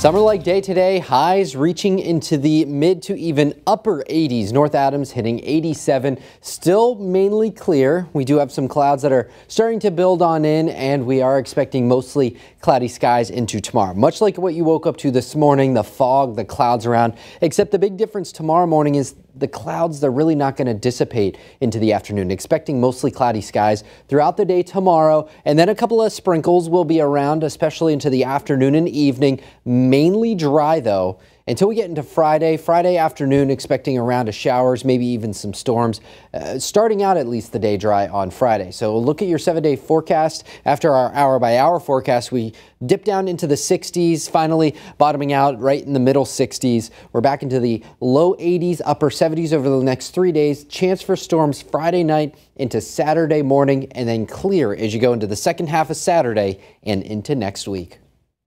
Summer-like day today, highs reaching into the mid to even upper 80s. North Adams hitting 87, still mainly clear. We do have some clouds that are starting to build on in, and we are expecting mostly cloudy skies into tomorrow. Much like what you woke up to this morning, the fog, the clouds around, except the big difference tomorrow morning is the clouds, they're really not going to dissipate into the afternoon. Expecting mostly cloudy skies throughout the day tomorrow, and then a couple of sprinkles will be around, especially into the afternoon and evening. Mainly dry, though, until we get into Friday. Friday afternoon, expecting a round of showers, maybe even some storms. Uh, starting out at least the day dry on Friday. So look at your seven day forecast. After our hour by hour forecast, we dip down into the 60s, finally bottoming out right in the middle 60s. We're back into the low 80s, upper 70s over the next three days. Chance for storms Friday night into Saturday morning and then clear as you go into the second half of Saturday and into next week.